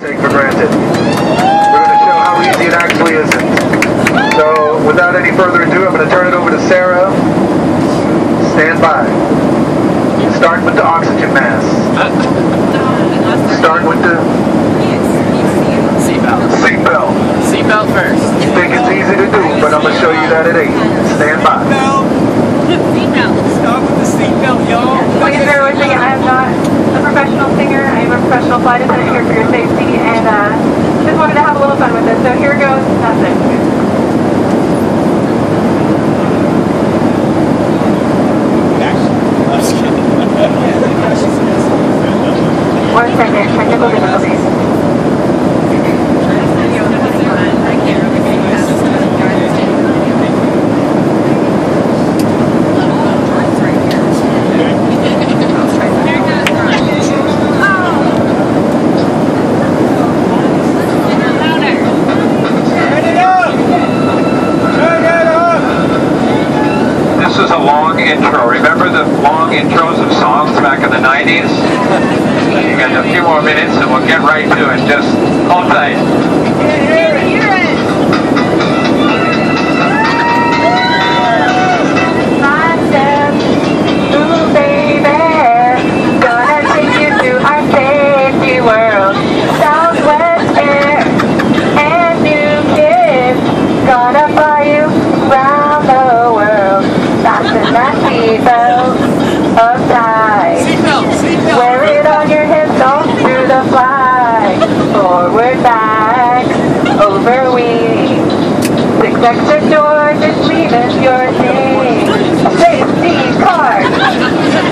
take for granted. We're going to show how easy it actually isn't. So without any further ado, I'm going to turn it over to Sarah. Stand by. Start with the oxygen mask. Start with the Seatbelt. seatbelt. Seatbelt first. You think it's easy to do, but I'm going to show you that it ain't. Stand by. Start with the seatbelt, y'all. Please bear with me. I am not a professional singer. I am a professional flight attendant here for your safety, and uh, just wanted to have a little fun with it. So here goes nothing. I'm just kidding. One second. Technical difficulties. Turn it up! Turn it up! This is a long intro. Remember the long intros of songs back in the 90s? You got a few more minutes and we'll get right to it. Just hold tight. Five steps. Ooh, baby. Gonna take you to our safety world. Southwest Air and new kids. Gonna fly you round the world. Fasten that seatbelt up tight. Seatbelt. Seatbelt. Wear it on your hips, don't do the fly. Forward, back, over wing. Six extra doors, just leaving your name. A safety card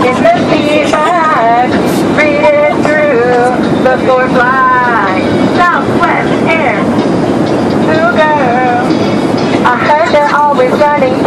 in the seat back. Read it through before flying. Southwest Air. Ooh, girl. I heard they're always running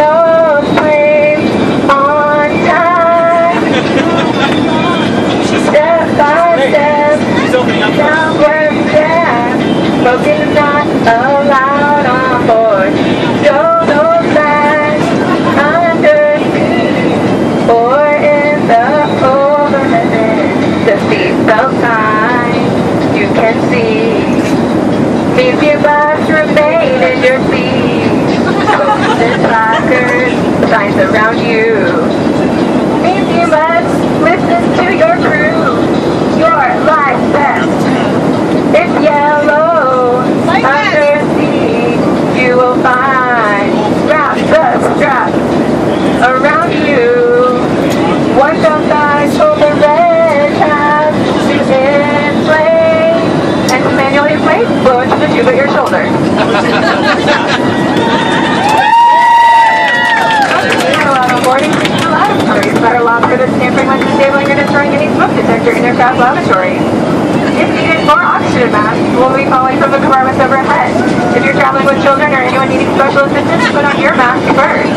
signs around you. If you must listen to your crew, your life vest. It's yellow under seat. You will find strap the strap around you. One jump size for the red tab to inflate and to manually inflate, blow into the tube at your shoulder. Boarding lavatories that are allowed for the tampering when disabling or destroying any smoke detector in aircraft lavatory. If needed, more oxygen masks will be falling from the compartments overhead. If you're traveling with children or anyone needing special assistance, put on your mask first.